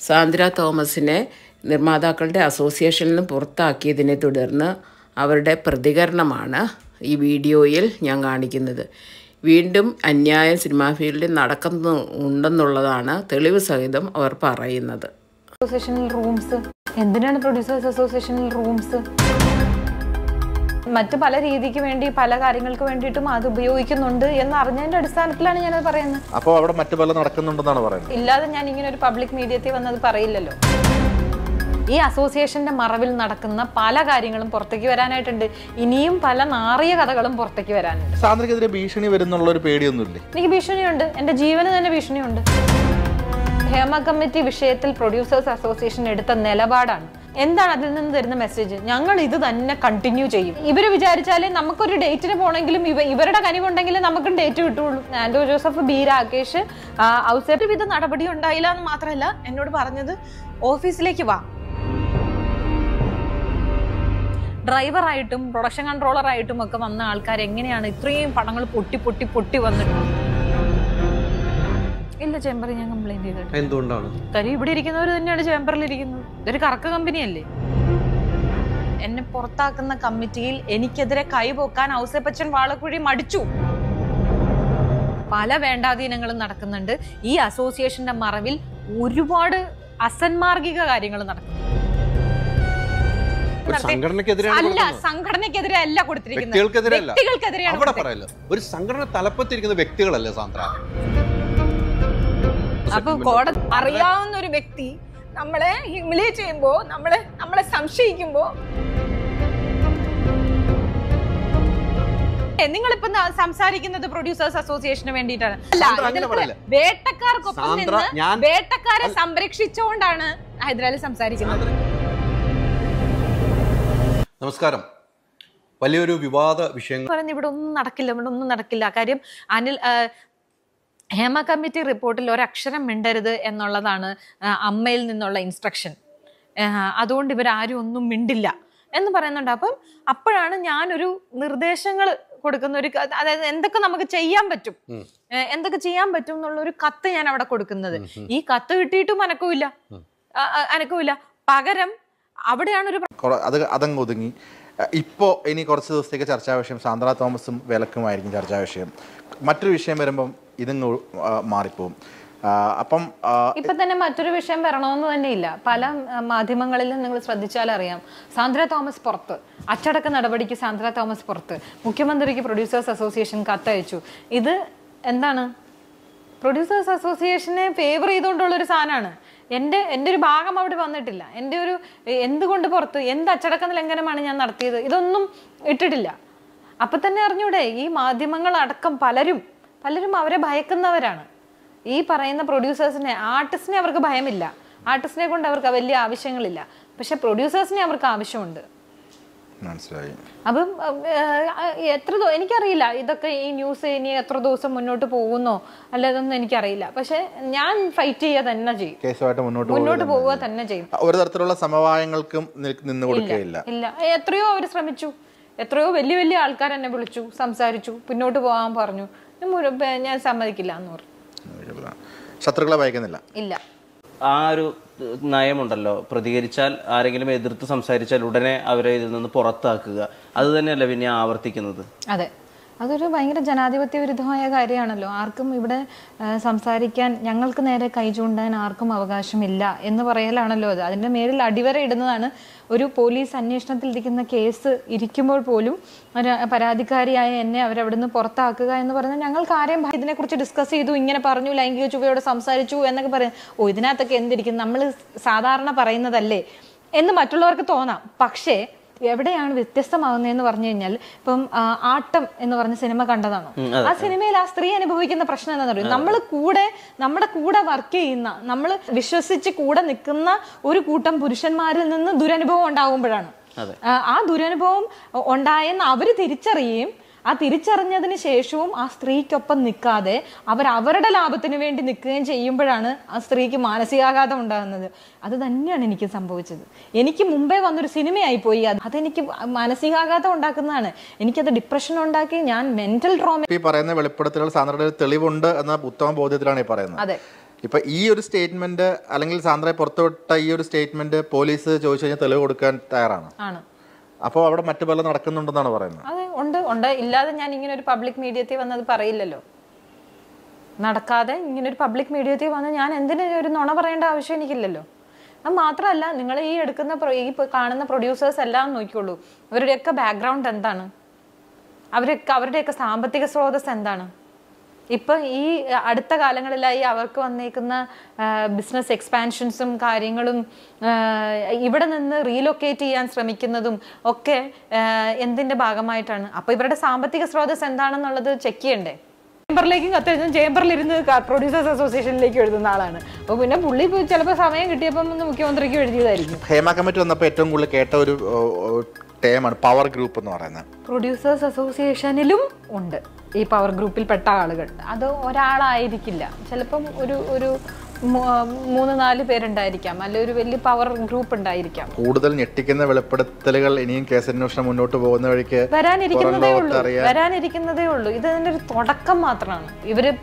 സാന്ദ്ര തോമസിനെ നിർമ്മാതാക്കളുടെ അസോസിയേഷനിൽ നിന്ന് പുറത്താക്കിയതിനെ തുടർന്ന് അവരുടെ പ്രതികരണമാണ് ഈ വീഡിയോയിൽ ഞാൻ കാണിക്കുന്നത്. വീണ്ടും അന്യായം സിനിമാ ഫീൽഡിൽ നടക്കുന്നു ഉണ്ടെന്നുള്ളതാണ് തെളിവ് സഹിതം അവർ പറയുന്നത്. അസോസിയേഷനിൽ റൂംസ് എന്തിനാണ് പ്രൊഡ്യൂസേഴ്സ് അസോസിയേഷനിൽ റൂംസ് മറ്റ് പല രീതിക്ക് വേണ്ടി പല കാര്യങ്ങൾക്ക് വേണ്ടിയിട്ടും അത് ഉപയോഗിക്കുന്നുണ്ട് എന്ന് അറിഞ്ഞതിന്റെ അടിസ്ഥാനത്തിലാണ് ഞാനത് പറയുന്നത്. അപ്പോൾ അവിടെ മറ്റു പല നടക്കുന്നുണ്ടെന്നാണ് പറയുന്നത്? ഇല്ലാതെ ഞാൻ ഇങ്ങനെ ഒരു പബ്ലിക് മീഡിയത്തിൽ വന്നത് പറയില്ലല്ലോ. ഈ അസോസിയേഷന്റെ മറവിൽ നടക്കുന്ന പല കാര്യങ്ങളും പുറത്തേക്ക് വരാനായിട്ടുണ്ട്. ഇനിയും പല നാറിയ കഥകളും പുറത്തേക്ക് വരാനുണ്ട്. സാന്ദ്രക്കെതിരെ ഭീഷണി വരുന്നുള്ള ഒരു പേടിയൊന്നുമില്ലേ? എനിക്ക് ഭീഷണിയുണ്ട്. എന്റെ ജീവന് തന്നെ ഭീഷണിയുണ്ട്. ഹേമ കമ്മിറ്റി വിഷയത്തിൽ പ്രൊഡ്യൂസേഴ്സ് അസോസിയേഷൻ എടുത്ത നിലപാടാണ്. എന്താണ് അതിൽ നിന്ന് തരുന്ന മെസ്സേജ് ഞങ്ങൾ ഇത് തന്നെ കണ്ടിന്യൂ ചെയ്യും. ഇവർ വിചാരിച്ചാലേ നമുക്കൊരു ഡേറ്റിന് പോകണമെങ്കിലും ഇവ ഇവരുടെ കനിവുണ്ടെങ്കിൽ നമുക്ക് ഡേറ്റ് കിട്ടുള്ളൂ. ആൻഡോ ജോസഫ് ബി രാകേഷ് ഔസേപ്പ്. വിധ നടപടി ഉണ്ടായില്ല എന്ന് മാത്രമല്ല എന്നോട് പറഞ്ഞത് ഓഫീസിലേക്ക് വാ. ഡ്രൈവറായിട്ടും പ്രൊഡക്ഷൻ കൺട്രോളറായിട്ടും ഒക്കെ വന്ന ആൾക്കാർ എങ്ങനെയാണ് ഇത്രയും പടങ്ങൾ പൊട്ടി പൊട്ടി പൊട്ടി വന്നിട്ട് ഇല്ല ചേംബറിൽ ഞാൻ കംപ്ലൈന്റ് ചെയ്തിട്ട് എന്തുകൊണ്ടാണ്? കാര്യം ഇവിടെ ഇരിക്കുന്നവർ തന്നെയാണ് ചേമ്പറിൽ ഇരിക്കുന്നത്. ഇതൊരു കറക്ക കമ്പനിയല്ലേ? എന്നെ പുറത്താക്കുന്ന കമ്മിറ്റിയിൽ എനിക്കെതിരെ കൈപോക്കാൻ ഔസേപ്പച്ചൻ വാളക്കുഴി മടിച്ചു. പല വേണ്ടാധീനങ്ങളും നടക്കുന്നുണ്ട്. ഈ അസോസിയേഷന്റെ മറവിൽ ഒരുപാട് അസന്മാർഗിക കാര്യങ്ങൾ നടക്കുന്നു അല്ല സംഘടനക്കെതിരെ സംഘടനയ്ക്കെതിരെ അല്ല കൊടുത്തിരിക്കുന്നത്. വ്യക്തികൾക്കെതിരെയാണ്. ഒരു സംഘടന തലപ്പത്തിരിക്കുന്ന വ്യക്തികളല്ലേ സാന്ദ്ര? അപ്പൊ കോടതി അറിയാവുന്ന ഒരു വ്യക്തി നമ്മളെ ഹ്യൂമിലേറ്റ് ചെയ്യുമ്പോ നമ്മളെ നമ്മളെ സംശയിക്കുമ്പോ. നിങ്ങളിപ്പോ സംസാരിക്കുന്നത് പ്രൊഡ്യൂസേഴ്സ് അസോസിയേഷന് വേണ്ടിയിട്ടാണ്. വേട്ടക്കാർക്കൊപ്പം നിന്ന് വേട്ടക്കാരെ സംരക്ഷിച്ചുകൊണ്ടാണ് ഹൈദരാലി സംസാരിക്കുന്നത്. നമസ്കാരം. വലിയൊരു വിവാദ വിഷയങ്ങൾ പറയുന്നത് ഇവിടെ ഒന്നും നടക്കില്ല ഇവിടെ ഒന്നും നടക്കില്ല. കാര്യം അനിൽ ഹേമ കമ്മിറ്റി റിപ്പോർട്ടിൽ ഒരക്ഷരം മിണ്ടരുത് എന്നുള്ളതാണ് അമ്മയിൽ നിന്നുള്ള ഇൻസ്ട്രക്ഷൻ. അതുകൊണ്ട് ഇവരാരും ഒന്നും മിണ്ടില്ല എന്ന് പറയുന്നുണ്ട്. അപ്പം അപ്പോഴാണ് ഞാനൊരു നിർദ്ദേശങ്ങൾ കൊടുക്കുന്ന ഒരു അതായത് എന്തൊക്കെ നമുക്ക് ചെയ്യാൻ പറ്റും എന്തൊക്കെ ചെയ്യാൻ പറ്റും എന്നുള്ള ഒരു കത്ത് ഞാൻ അവിടെ കൊടുക്കുന്നത് ഈ കത്ത് കിട്ടിയിട്ടും അനക്കമില്ല. അനക്കമില്ല. പകരം അവിടെയാണ് ഒരു അത് അതങ്ങ് ഒതുങ്ങി. ഇപ്പോൾ ഇനി കുറച്ച് ദിവസത്തേക്ക് ചർച്ചാ വിഷയം. സാന്ദ്ര തോമസും വിലക്കുമായിരിക്കും ചർച്ചാ വിഷയം. മറ്റൊരു വിഷയം വരുമ്പം ഇതങ്ങ് മാറിപ്പോവും. അപ്പം ഇപ്പൊ തന്നെ മറ്റൊരു വിഷയം വരണമെന്ന് തന്നെ ഇല്ല. പല മാധ്യമങ്ങളിലും നിങ്ങൾ ശ്രദ്ധിച്ചാൽ അറിയാം സാന്ദ്ര തോമസ് പുറത്ത്. അച്ചടക്ക നടപടിക്ക് സാന്ദ്ര തോമസ് പുറത്ത്. മുഖ്യമന്ത്രിക്ക് പ്രൊഡ്യൂസേഴ്സ് അസോസിയേഷൻ കത്തയച്ചു. ഇത് എന്താണ്? പ്രൊഡ്യൂസേഴ്സ് അസോസിയേഷനെ ഫേവർ ചെയ്തുകൊണ്ടുള്ള ഒരു സാധനമാണ് എന്റെ എന്റെ ഒരു ഭാഗം അവിടെ വന്നിട്ടില്ല. എന്റെ ഒരു എന്തുകൊണ്ട് പുറത്ത്? എന്ത് അച്ചടക്ക ലംഘനമാണ് ഞാൻ നടത്തിയത്? ഇതൊന്നും ഇട്ടിട്ടില്ല. അപ്പൊ തന്നെ അറിഞ്ഞൂടെ ഈ മാധ്യമങ്ങൾ അടക്കം പലരും പലരും അവരെ ഭയക്കുന്നവരാണ്. ഈ പറയുന്ന പ്രൊഡ്യൂസേഴ്സിനെ ആർട്ടിസ്റ്റിനെ അവർക്ക് ഭയമില്ല. ആർട്ടിസ്റ്റിനെ കൊണ്ട് അവർക്ക് വലിയ ആവശ്യങ്ങളില്ല. പക്ഷെ പ്രൊഡ്യൂസേഴ്സിനെ അവർക്ക് ആവശ്യമുണ്ട്. മനസ്സിലായി. അപ്പം എത്ര എനിക്കറിയില്ല. ഇതൊക്കെ ഈ ന്യൂസ് ഇനി എത്ര ദിവസം മുന്നോട്ട് പോകുന്നോ അല്ലതൊന്നും എനിക്കറിയില്ല. പക്ഷെ ഞാൻ ഫൈറ്റ് ചെയ്യുക തന്നെ ചെയ്യും. കേസുമായിട്ട് മുന്നോട്ട് മുന്നോട്ട് പോവുക തന്നെ ചെയ്യും. ഒരു തരത്തിലുള്ള സമവായങ്ങൾക്കും നിന്ന് കൊടുക്കുകയില്ല. ഇല്ല. എത്രയോ അവർ ശ്രമിച്ചു. എത്രയോ വലിയ വലിയ ആൾക്കാർ എന്നെ വിളിച്ചു സംസാരിച്ചു പിന്നോട്ട് പോകാൻ പറഞ്ഞു. ഞാൻ ഞാൻ സമ്മതിക്കില്ല എന്ന് പറഞ്ഞു. ശത്രുക്കളെ ഭയക്കുന്നില്ല. ഇല്ല. ആ ഒരു നയമുണ്ടല്ലോ. പ്രതികരിച്ചാൽ ആരെങ്കിലും എതിർത്ത് സംസാരിച്ചാൽ ഉടനെ അവരെ ഇതിൽ നിന്ന് പുറത്താക്കുക. അത് തന്നെയല്ല പിന്നെ ആവർത്തിക്കുന്നത്? അതെ. അതൊരു ഭയങ്കര ജനാധിപത്യ വിരുദ്ധമായ കാര്യമാണല്ലോ. ആർക്കും ഇവിടെ സംസാരിക്കാൻ ഞങ്ങൾക്ക് നേരെ കൈ ചൂണ്ടാൻ ആർക്കും അവകാശമില്ല എന്ന് പറയലാണല്ലോ അത്. അതിന്റെ മേലിൽ അടിവര ഇടുന്നതാണ് ഒരു പോലീസ് അന്വേഷണത്തിൽ ഇരിക്കുന്ന കേസ് ഇരിക്കുമ്പോൾ പോലും ഒരു പരാതിക്കാരിയായ എന്നെ അവരവിടുന്ന് പുറത്താക്കുക എന്ന് പറഞ്ഞാൽ ഞങ്ങൾക്ക് ആരെയും ഇതിനെക്കുറിച്ച് ഡിസ്കസ് ചെയ്തു ഇങ്ങനെ പറഞ്ഞു ലൈംഗിക ചുവയോട് സംസാരിച്ചു എന്നൊക്കെ പറയും. ഓ ഇതിനകത്തൊക്കെ എന്തിരിക്കും? നമ്മൾ സാധാരണ പറയുന്നതല്ലേ എന്ന് മറ്റുള്ളവർക്ക് തോന്നാം. പക്ഷേ എവിടെയാണ് വ്യത്യസ്തമാവുന്നതെന്ന് പറഞ്ഞു കഴിഞ്ഞാൽ ഇപ്പം ആട്ടം എന്ന് പറഞ്ഞ സിനിമ കണ്ടതാണോ? ആ സിനിമയിൽ ആ സ്ത്രീ അനുഭവിക്കുന്ന പ്രശ്നം എന്താണെന്ന് അറിയോ? നമ്മൾ കൂടെ നമ്മുടെ കൂടെ വർക്ക് ചെയ്യുന്ന നമ്മൾ വിശ്വസിച്ച് കൂടെ നിൽക്കുന്ന ഒരു കൂട്ടം പുരുഷന്മാരിൽ നിന്ന് ദുരനുഭവം ഉണ്ടാകുമ്പോഴാണ് ആ, ആ ദുരനുഭവം ഉണ്ടായെന്ന് അവർ തിരിച്ചറിയുകയും ആ തിരിച്ചറിഞ്ഞതിന് ശേഷവും ആ സ്ത്രീക്കൊപ്പം നിൽക്കാതെ അവർ അവരുടെ ലാഭത്തിന് വേണ്ടി നിൽക്കുകയും ചെയ്യുമ്പോഴാണ് ആ സ്ത്രീക്ക് മാനസികാഘാതം ഉണ്ടാകുന്നത്. അത് തന്നെയാണ് എനിക്ക് സംഭവിച്ചത്. എനിക്ക് മുമ്പേ വന്നൊരു സിനിമയായി പോയി. അത് അതെനിക്ക് മാനസികാഘാതം ഉണ്ടാക്കുന്നതാണ്. എനിക്കത് ഡിപ്രഷൻ ഉണ്ടാക്കി ഞാൻ മെന്റൽ ട്രോമ ഈ പറയുന്ന വെളിപ്പെടുത്തലുകൾ സാന്ദ്രയുടെ തെളിവുണ്ട് എന്ന ഉത്തമ ബോധ്യത്തിലാണ് ഈ പറയുന്നത്. അതെ. ഇപ്പൊ ഈ ഒരു സ്റ്റേറ്റ്മെന്റ് അല്ലെങ്കിൽ സാന്ദ്രയെ പുറത്തുവിട്ട ഈ ഒരു സ്റ്റേറ്റ്മെന്റ് പോലീസ് ചോദിച്ചു കഴിഞ്ഞാൽ തെളിവ് കൊടുക്കാൻ തയ്യാറാണ്. ആണ്. അപ്പോൾ അവിടെ മറ്റു പല നടക്കുന്നുണ്ടെന്നാണ് പറയുന്നത്. അതെ ഉണ്ട് ഉണ്ട്. ഇല്ലാതെ ഞാൻ ഇങ്ങനെ ഒരു പബ്ലിക് മീഡിയത്തിൽ വന്നത് പറയില്ലല്ലോ. നടക്കാതെ ഇങ്ങനെ ഒരു പബ്ലിക് മീഡിയത്തിൽ വന്ന് ഞാൻ എന്തിനു ഒരു നുണ പറയേണ്ട ആവശ്യം എനിക്കില്ലല്ലോ. അത് മാത്രമല്ല നിങ്ങൾ ഈ എടുക്കുന്ന ഈ കാണുന്ന പ്രൊഡ്യൂസേഴ്സ് എല്ലാം നോക്കിക്കോളൂ. അവരുടെയൊക്കെ ബാക്ക്ഗ്രൗണ്ട് എന്താണ്? അവരൊക്കെ അവരുടെയൊക്കെ സാമ്പത്തിക സ്രോതസ് എന്താണ്? ഇപ്പൊ ഈ അടുത്ത കാലങ്ങളിലായി അവർക്ക് വന്നേക്കുന്ന ബിസിനസ് എക്സ്പാൻഷൻസും കാര്യങ്ങളും ഇവിടെ നിന്ന് റീലൊക്കേറ്റ് ചെയ്യാൻ ശ്രമിക്കുന്നതും ഒക്കെ എന്തിന്റെ ഭാഗമായിട്ടാണ്? അപ്പൊ ഇവരുടെ സാമ്പത്തിക സ്രോതസ് എന്താണെന്നുള്ളത് ചെക്ക് ചെയ്യണ്ടേ? ചേംബറിലേക്കും കത്തെഴുതും ചേംബറിൽ ഇരുന്ന് പ്രൊഡ്യൂസേഴ്സ് അസോസിയേഷനിലേക്ക് എഴുതുന്ന ആളാണ്. അപ്പോൾ പിന്നെ പുള്ളി ചിലപ്പോൾ സമയം കിട്ടിയപ്പം മുഖ്യമന്ത്രിക്ക് എഴുതിയതായിരിക്കും. ഹേമ കമ്മിറ്റി വന്നപ്പോൾ ഏറ്റവും കൂടുതൽ കേട്ട ഒരു ടേമാണ് പവർ ഗ്രൂപ്പ് എന്ന് പറയുന്നത്. പ്രൊഡ്യൂസേഴ്സ് അസോസിയേഷനിലും ഉണ്ട്. ഈ പവർ ഗ്രൂപ്പിൽ പെട്ട ആളുകൾ. അത് ഒരാളായിരിക്കില്ല. ചിലപ്പം ഒരു ഒരു മൂന്ന് നാല് പേരുണ്ടായിരിക്കാം. അല്ലെ ഒരു വലിയ പവർ ഗ്രൂപ്പ് ഉണ്ടായിരിക്കാം. കൂടുതൽ ഞെട്ടിക്കുന്ന വെളിപ്പെടുത്തലുകൾ ഇനിയും കേസ് അന്വേഷണം മുന്നോട്ട് പോകുന്ന വഴിക്ക് വരാനിരിക്കുന്നതേ ഉള്ളൂ. വരാനിരിക്കുന്നതേ ഉള്ളൂ. ഇത് അതിന്റെ ഒരു തുടക്കം മാത്രമാണ്. ഇവർ